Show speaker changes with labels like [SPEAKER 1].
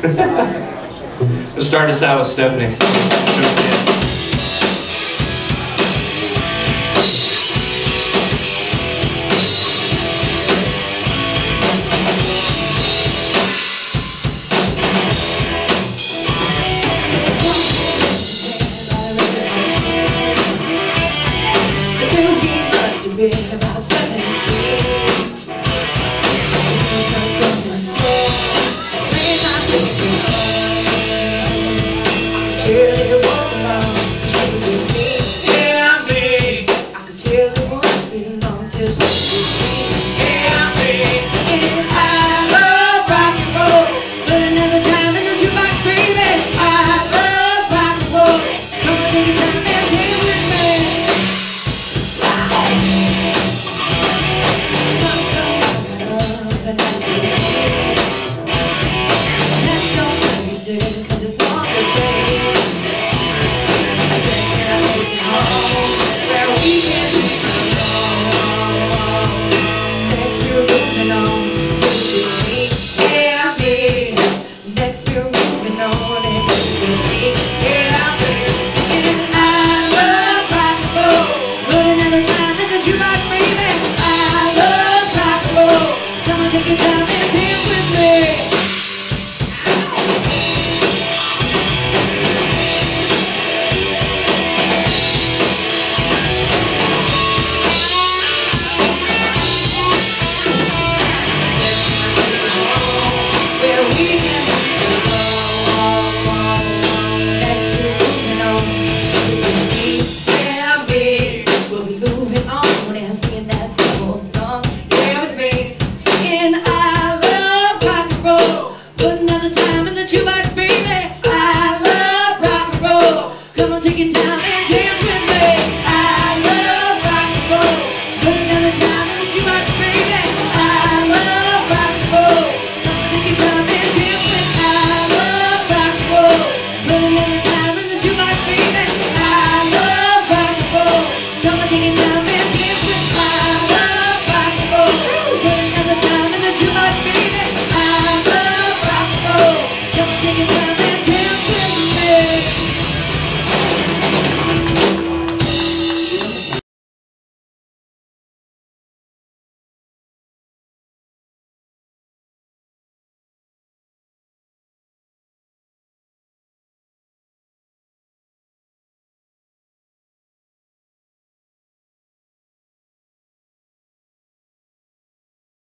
[SPEAKER 1] Let's start us out with Stephanie.
[SPEAKER 2] about Cause